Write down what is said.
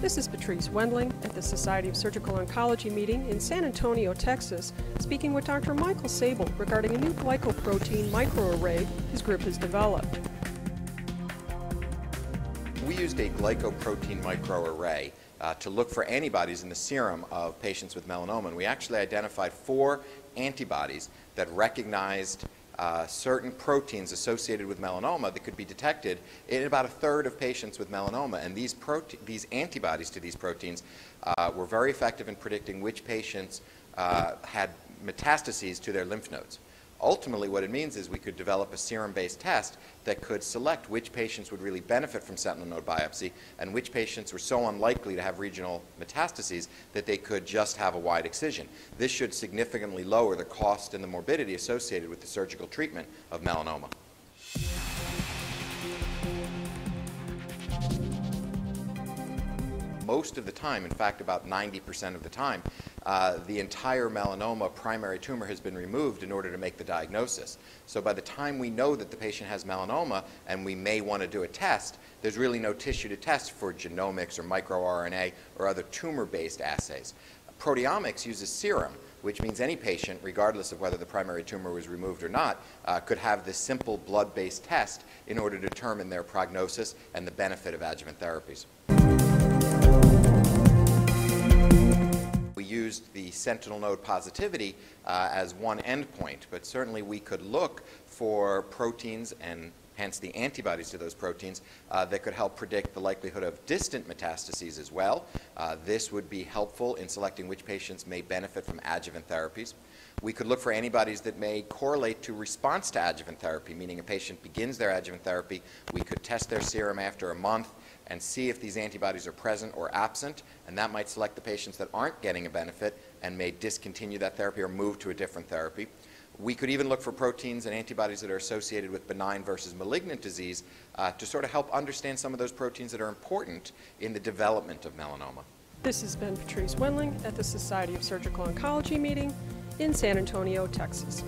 This is Patrice Wendling at the Society of Surgical Oncology meeting in San Antonio, Texas, speaking with Dr. Michael Sabel regarding a new glycoprotein microarray his group has developed. We used a glycoprotein microarray uh, to look for antibodies in the serum of patients with melanoma, and we actually identified four antibodies that recognized uh, certain proteins associated with melanoma that could be detected in about a third of patients with melanoma. And these, these antibodies to these proteins uh, were very effective in predicting which patients uh, had metastases to their lymph nodes. Ultimately, what it means is we could develop a serum-based test that could select which patients would really benefit from sentinel node biopsy and which patients were so unlikely to have regional metastases that they could just have a wide excision. This should significantly lower the cost and the morbidity associated with the surgical treatment of melanoma. Most of the time, in fact about 90% of the time, uh, the entire melanoma primary tumor has been removed in order to make the diagnosis. So by the time we know that the patient has melanoma and we may want to do a test, there's really no tissue to test for genomics or microRNA or other tumor-based assays. Proteomics uses serum, which means any patient, regardless of whether the primary tumor was removed or not, uh, could have this simple blood-based test in order to determine their prognosis and the benefit of adjuvant therapies. Used the sentinel node positivity uh, as one endpoint, but certainly we could look for proteins and hence the antibodies to those proteins uh, that could help predict the likelihood of distant metastases as well. Uh, this would be helpful in selecting which patients may benefit from adjuvant therapies. We could look for antibodies that may correlate to response to adjuvant therapy, meaning a patient begins their adjuvant therapy, we could test their serum after a month and see if these antibodies are present or absent, and that might select the patients that aren't getting a benefit and may discontinue that therapy or move to a different therapy. We could even look for proteins and antibodies that are associated with benign versus malignant disease uh, to sort of help understand some of those proteins that are important in the development of melanoma. This has been Patrice Wendling at the Society of Surgical Oncology meeting in San Antonio, Texas.